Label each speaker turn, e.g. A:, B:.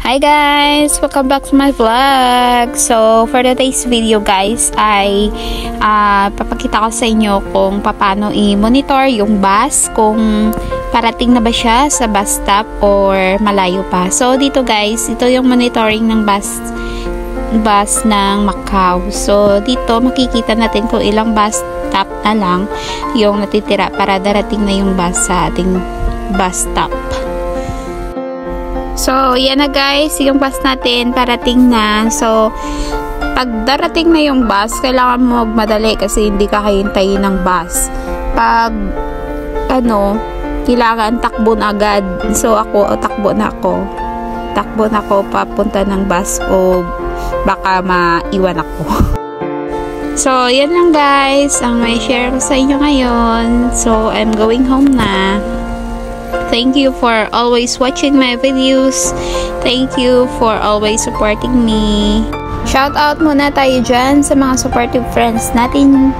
A: Hi guys! Welcome back to my vlog! So, for today's video guys ay uh, papakita ko sa inyo kung paano i-monitor yung bus kung parating na ba siya sa bus stop or malayo pa. So, dito guys, ito yung monitoring ng bus bus ng Macau. So, dito makikita natin kung ilang bus stop na lang yung natitira para darating na yung bus sa ating bus stop. So, yan na guys, yung bus natin parating na. So, pag darating na yung bus, kailangan mo magmadali kasi hindi ka kahintayin ng bus. Pag, ano, kailangan takbo na agad. So, ako, takbo na ako. Takbo na ako papunta ng bus o baka maiwan ako. So, yan lang guys, ang may share ko sa inyo ngayon. So, I'm going home na. Thank you for always watching my videos. Thank you for always supporting me. Shout out muna tayo dyan sa mga supportive friends natin